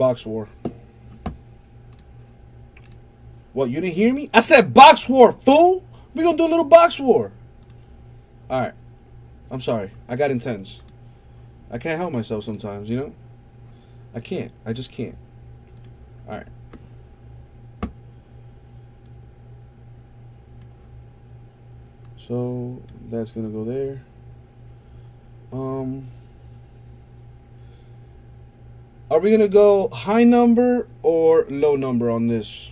Box War. What, you didn't hear me? I said Box War, fool! we gonna do a little Box War. Alright. I'm sorry. I got intense. I can't help myself sometimes, you know? I can't. I just can't. Alright. So that's gonna go there. Um are we gonna go high number or low number on this?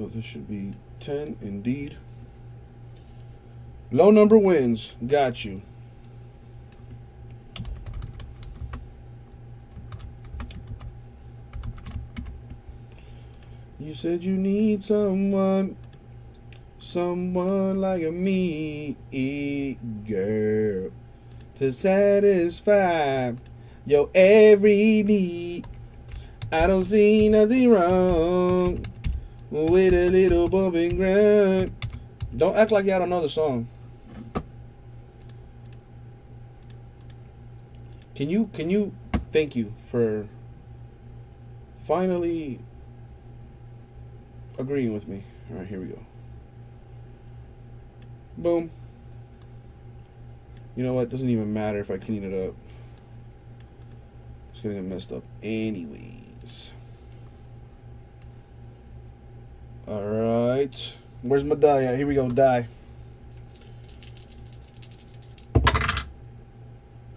So this should be 10 indeed. Low number wins. Got you. You said you need someone, someone like a me, girl, to satisfy your every need. I don't see nothing wrong with a little bump and grind. Don't act like y'all don't know the song. Can you can you thank you for finally agreeing with me. All right, here we go. Boom. You know what? Doesn't even matter if I clean it up. It's gonna get messed up anyways. All right. Where's my die at? Here we go, die.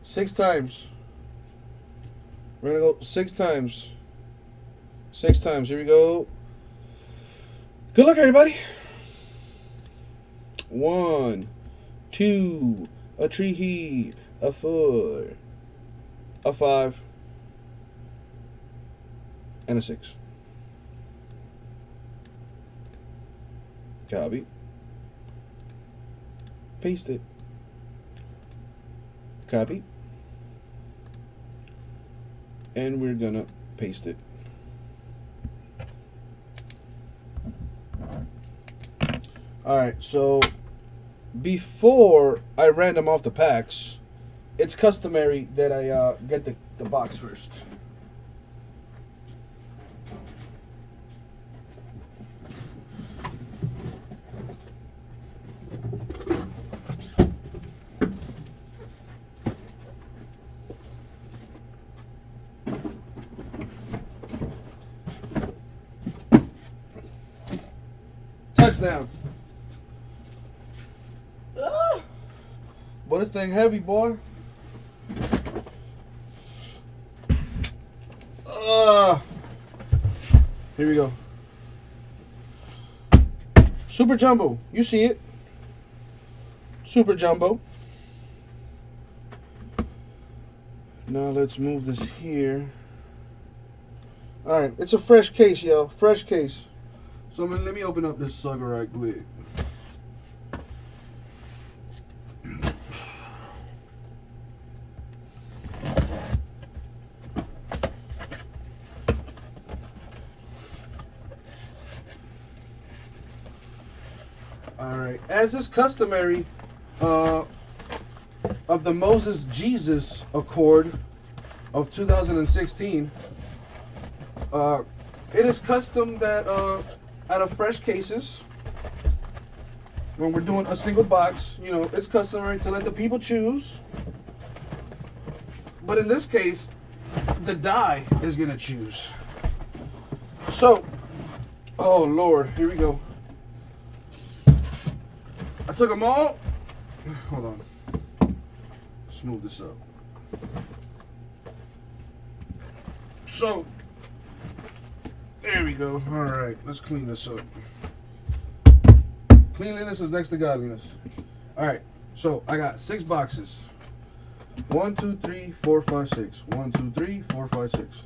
Six times. We're gonna go six times. Six times. Here we go. Good luck, everybody. One, two, a tree, he, a four, a five, and a six. Copy. Paste it. Copy. And we're gonna paste it. Alright, so before I random off the packs, it's customary that I uh, get the, the box first. Touchdown. Ah! Boy, this thing heavy, boy. Uh, here we go. Super Jumbo. You see it. Super Jumbo. Now let's move this here. Alright, it's a fresh case, yo. Fresh case. So man, let me open up this sucker right quick. All right, as is customary, uh, of the Moses Jesus Accord of 2016, uh, it is custom that uh, out of fresh cases, when we're doing a single box, you know, it's customary to let the people choose. But in this case, the die is gonna choose. So, oh Lord, here we go. I took them all. Hold on. Smooth this up. So, there we go. All right, let's clean this up. Cleanliness is next to godliness. All right, so I got six boxes. One, two, three, four, five, six. One, two, three, four, five, six.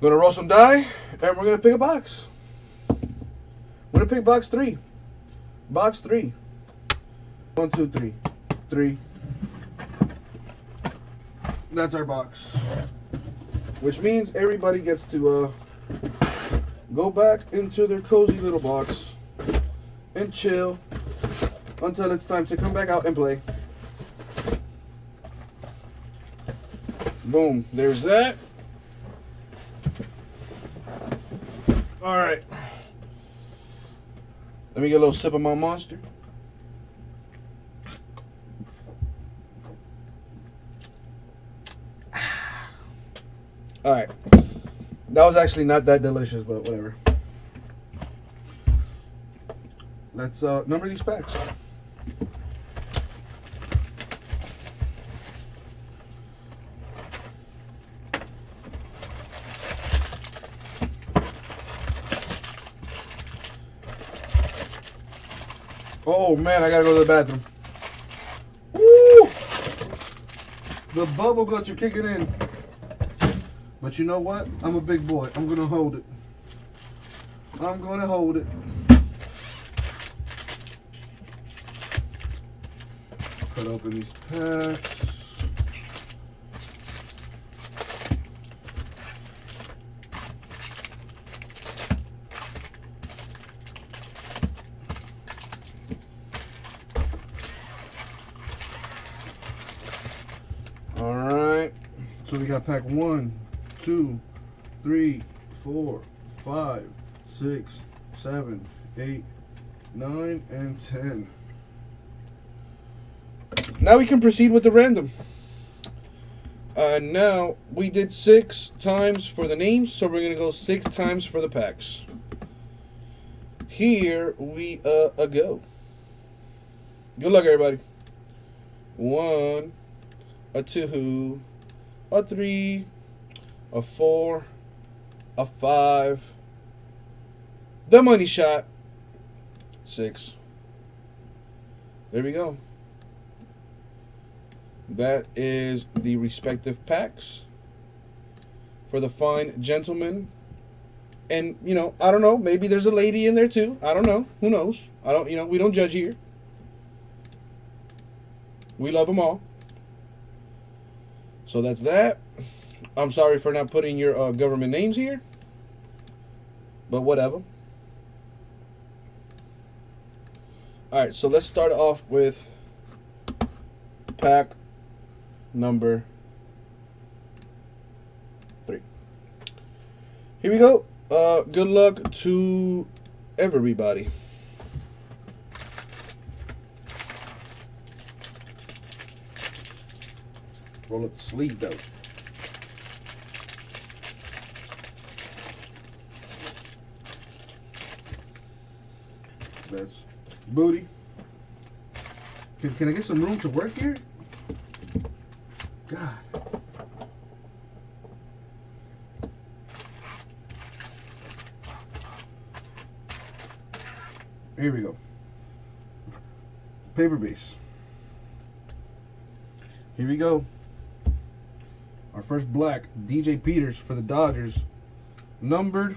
Gonna roll some die, and we're gonna pick a box. We're gonna pick box three. Box three. One, two, three. Three. That's our box. Which means everybody gets to uh, go back into their cozy little box and chill until it's time to come back out and play. Boom. There's that. All right. Let me get a little sip of my monster. All right. That was actually not that delicious, but whatever. Let's uh, number these packs. Oh man, I gotta go to the bathroom. Woo! The bubble guts are kicking in. But you know what? I'm a big boy. I'm gonna hold it. I'm gonna hold it. Cut open these packs. All right. So we got pack one, two, three, four, five, six, seven, eight, nine, and ten. Now we can proceed with the random. Uh, now we did six times for the names, so we're gonna go six times for the packs. Here we uh, uh go. Good luck, everybody. One, a two, a three, a four, a five, the money shot, six. There we go. That is the respective packs for the fine gentlemen. And, you know, I don't know, maybe there's a lady in there too. I don't know. Who knows? I don't, you know, we don't judge here. We love them all. So that's that. I'm sorry for not putting your uh, government names here. But whatever. Alright, so let's start off with pack number three. Here we go. Uh, good luck to everybody. Roll up the sleeve though. That's booty. Can, can I get some room to work here? God. Here we go. Paper base. Here we go. First black, DJ Peters for the Dodgers. Numbered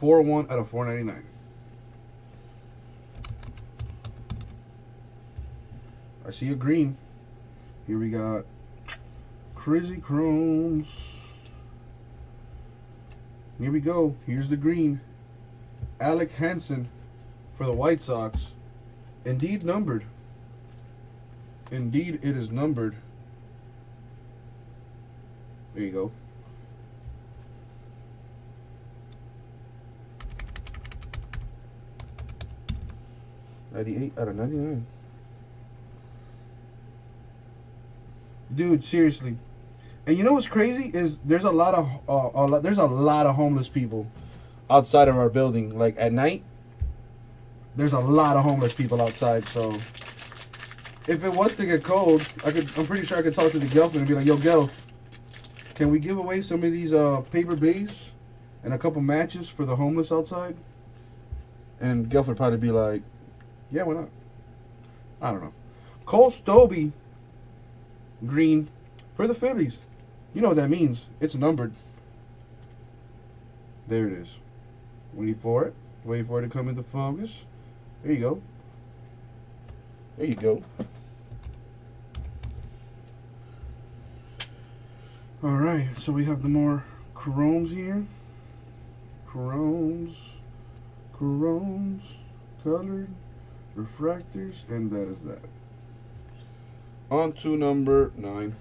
4-1 out of 499. I see a green. Here we got Crazy Chromes. Here we go. Here's the green. Alec Hansen for the White Sox. Indeed numbered. Indeed it is numbered. There you go. Ninety-eight out of ninety-nine. dude seriously and you know what's crazy is there's a lot of uh, a lot, there's a lot of homeless people outside of our building like at night there's a lot of homeless people outside so if it was to get cold i could i'm pretty sure i could talk to the gelf and be like yo gelf can we give away some of these uh, paper bays and a couple matches for the homeless outside and would probably be like yeah why not i don't know Cole Stobbe green for the Phillies. You know what that means. It's numbered. There it is. Need for it. Wait for it to come into focus. There you go. There you go. All right, so we have the more chromes here. Chromes, chromes, colored, refractors, and that is that. On to number nine.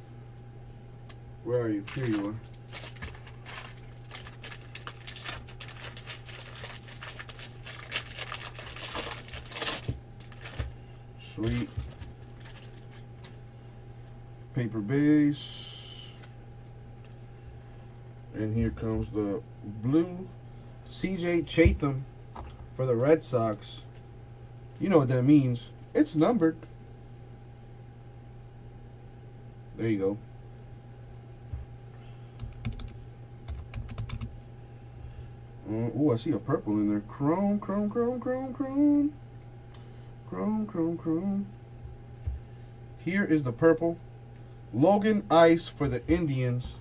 Where are you? Here you are. Sweet. Paper base. And here comes the blue CJ Chatham for the Red Sox. You know what that means. It's numbered. There you go. Oh, I see a purple in there. Chrome, chrome, chrome, chrome, chrome. Chrome, chrome, chrome. Here is the purple. Logan Ice for the Indians.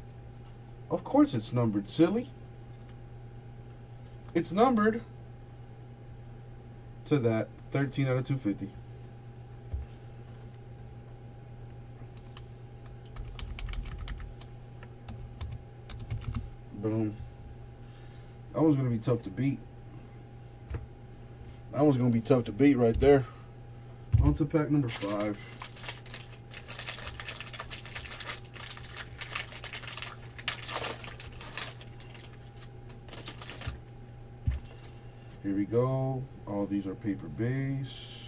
Of course it's numbered, silly. It's numbered to that 13 out of 250. Boom. That one's going to be tough to beat. That one's going to be tough to beat right there. On to pack number five. Here we go. All these are paper base.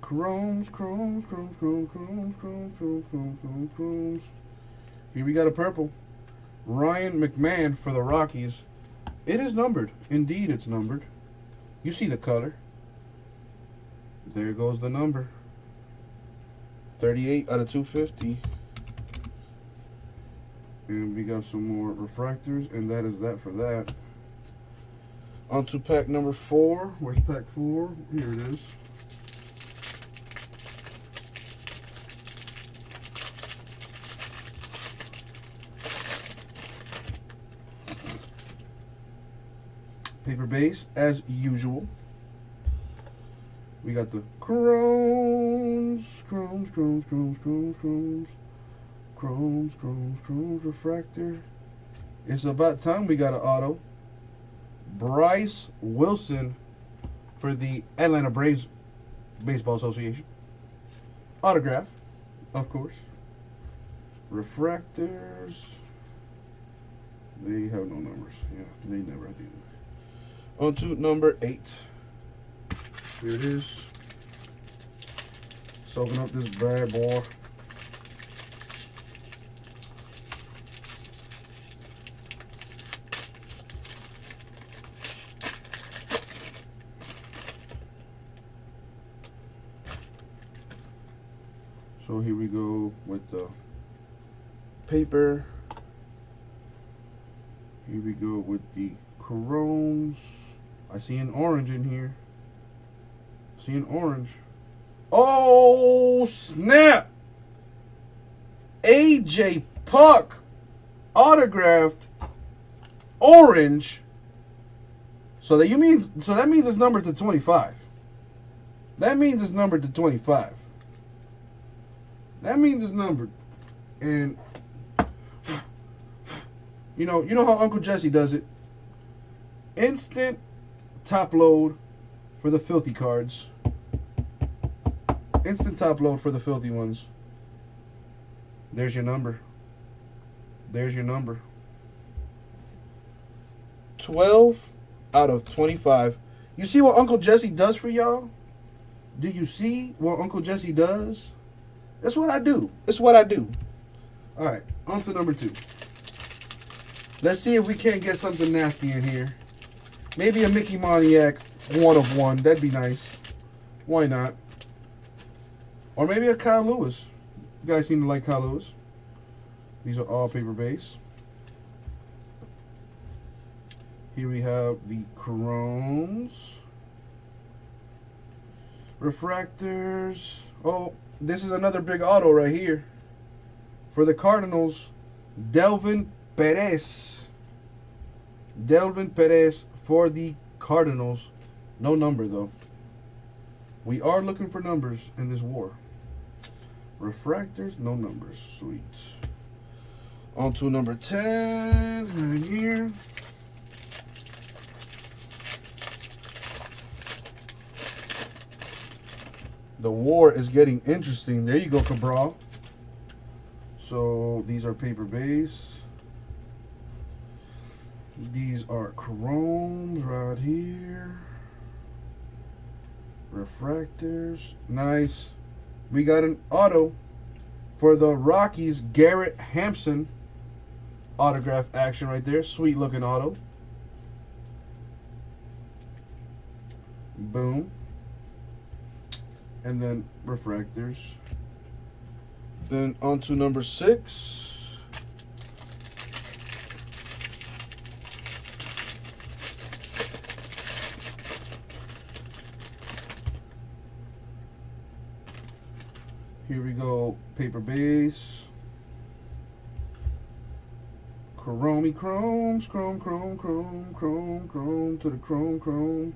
Chromes, chromes, chromes, chromes, chromes, chromes, chromes, chromes, chromes, chromes. Here we got a purple. Ryan McMahon for the Rockies. It is numbered. Indeed, it's numbered. You see the color. There goes the number. 38 out of 250. And we got some more refractors, and that is that for that. On to pack number four. Where's pack four? Here it is. Paper base, as usual. We got the chromes, chromes, chromes, chromes, chromes, chromes, chromes, chromes, chromes, refractor. It's about time we got an auto. Bryce Wilson for the Atlanta Braves Baseball Association. Autograph, of course. Refractors. They have no numbers. Yeah, they never do. On to number eight. Here it is. Soaking up this bad boy. So here we go with the paper. Here we go with the chromes. I see an orange in here. See an orange. Oh, snap! AJ Puk autographed orange. So that you mean so that means it's numbered to 25. That means it's numbered to 25. That means it's numbered. And you know, you know how Uncle Jesse does it. Instant top load for the filthy cards. Instant top load for the filthy ones. There's your number. There's your number. 12 out of 25. You see what Uncle Jesse does for y'all? Do you see what Uncle Jesse does? That's what I do. That's what I do. All right, on to number two. Let's see if we can't get something nasty in here. Maybe a Mickey Moniak one of one. That'd be nice. Why not? Or maybe a Kyle Lewis. You guys seem to like Kyle Lewis. These are all paper base. Here we have the chromes. Refractors. Oh, this is another big auto right here. For the Cardinals, Delvin Perez. Delvin Perez for the Cardinals. No number, though. We are looking for numbers in this war. Refractors, no numbers. Sweet. On to number 10 right here. The war is getting interesting. There you go, Cabral. So these are paper base. These are chromes right here. Refractors. Nice. We got an auto for the Rockies, Garrett Hampson. Autograph action right there. Sweet looking auto. Boom. And then refractors. Then on to number six. Here we go, paper base. Chromey chromes, chrome, chrome, chrome, chrome, chrome to the chrome, chrome.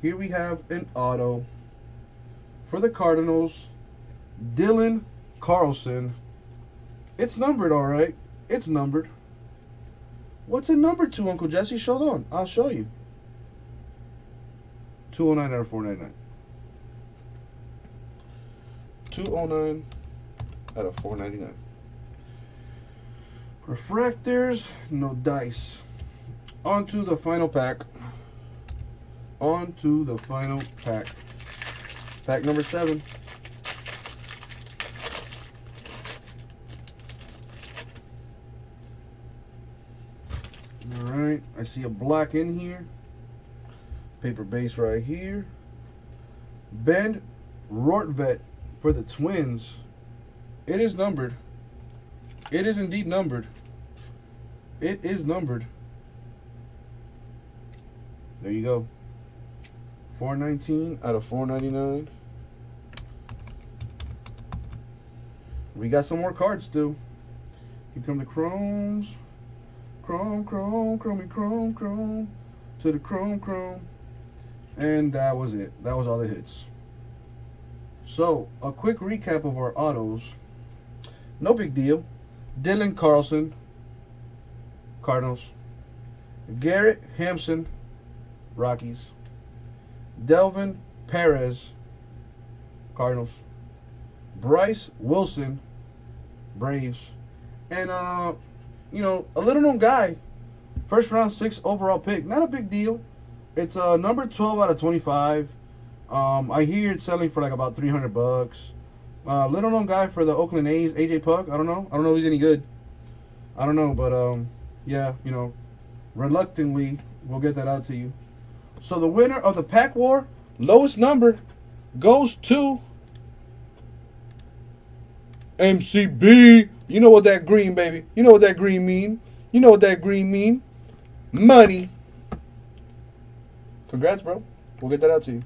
Here we have an auto for the Cardinals, Dylan Carlson. It's numbered, all right. It's numbered. What's it numbered to, Uncle Jesse? Show on. I'll show you. 209 out of 499. 209 out of 499. Refractors, no dice. On to the final pack. On to the final pack. Pack number seven. All right, I see a black in here. Paper base right here. Ben Rortvedt for the Twins, it is numbered. It is indeed numbered. It is numbered. There you go. 419 out of 499. We got some more cards too. Here come the chromes. Chrome, chrome, chromey, chrome, chrome. To the chrome, chrome. And that was it. That was all the hits. So, a quick recap of our autos. No big deal. Dylan Carlson, Cardinals. Garrett Hampson, Rockies. Delvin Perez, Cardinals. Bryce Wilson, Braves. And, uh, you know, a little known guy. First round, six overall pick. Not a big deal. It's uh, number 12 out of 25. Um, I hear it's selling for like about 300 bucks. Uh, little known guy for the Oakland A's, AJ Puk. I don't know. I don't know if he's any good. I don't know, but um, yeah, you know, reluctantly, we'll get that out to you. So the winner of the pack war, lowest number, goes to MCB. You know what that green, baby. You know what that green mean. You know what that green mean. Money. Congrats, bro. We'll get that out to you.